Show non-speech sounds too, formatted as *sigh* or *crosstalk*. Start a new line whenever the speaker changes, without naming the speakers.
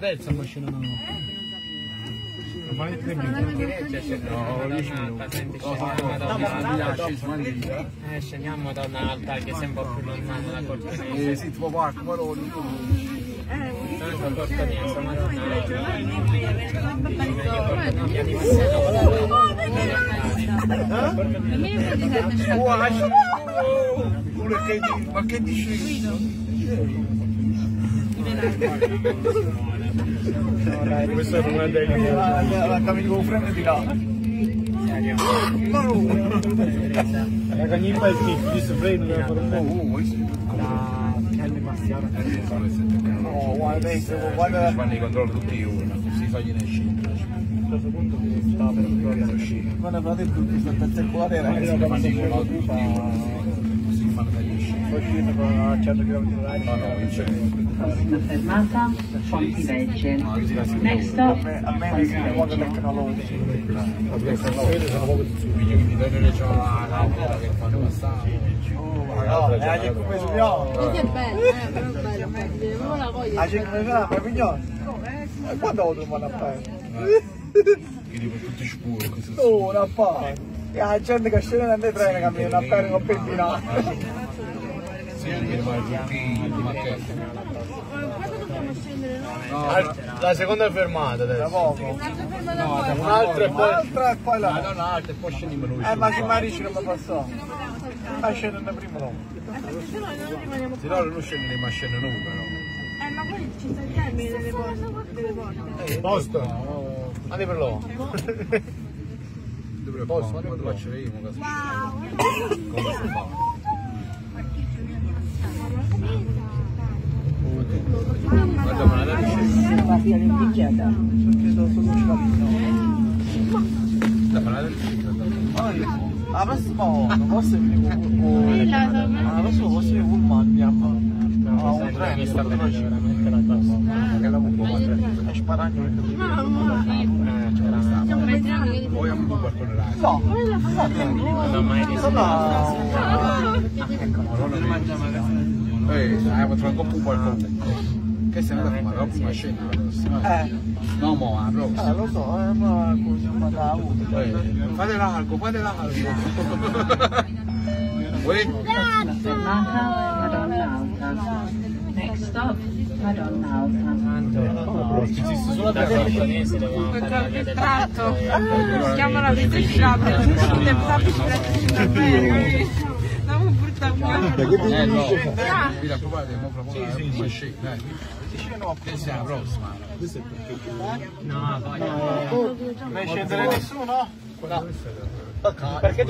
Terza mo- macchina no. Ma è tre minuti. No, 10 minuti.
Eh, scendiamo da un'altra che sembra più lontano da Cortonese.
Eh, sì, tipo parco, Maroni.
Da Cortonese, Madonna.
Pure che di- Ma che dici?
Questo è una delle
La cammino con freno di là.
La cagnippa è il tipo, di freno deve fare un po'.
Oh, questo. No, guarda, adesso, guarda.
Fanno i controlli tutti io, si fa gliene scendere.
Guarda, frate, tu sta qua era.
No, no,
mi viene quando
c'è la laurea che fanno passare.
No, è anche come subiamo.
Che bello, eh, però bello, bello. Ora la voglio.
A gente come fa, ma migliore. Quando ho trovato a fare?
Quindi per tutti scuri. così.
Oh, una fa. E la gente che scende nel treno cammina a fare un
che...
La seconda fermata
Da
adesso.
poco.
Un'altra e poi...
Un'altra e poi
Ah,
là.
no, un'altra e poi scendiamo noi.
Eh, ma che Marici non mi passò. Ma scende prima no.
Se no non scende ma scende noi però.
Eh, ma poi ci sta il termine delle porte. Delle porte.
Posto? Andiamo per loro. *laughs*
Dove posso? Ma quando facceremo? Come si fa? Guarda, ma la
Arrivati all'indigiata.
La panata
La prossima volta posso venire con... La prossima posso venire con Magna. Ah, un treno, sta
veramente la cosa.
Che la vuoi? È sparagno.
Siamo veterani che
Poi abbiamo un quartone là.
No,
Non ho mai visto.
Eh, abbiamo trovato un po' qualcosa. Che sei andato a fumare? La prima scena la prossima.
Eh,
No, mo,
eh,
prossima.
lo so, eh, ma così ma da avuto.
Eh, Fate largo, fate largo. Uè? *laughs*
Fermata Madonna Alta. Stop Madonna Alta.
Esiste solo da parlare del
tratto si chiama la la bicicletta bene Stavo buttando
Eh no, vi raccomando, mo proprio la prima scena. Che sia la prossima.
No, poi...
Non scendere nessuno? No. Perché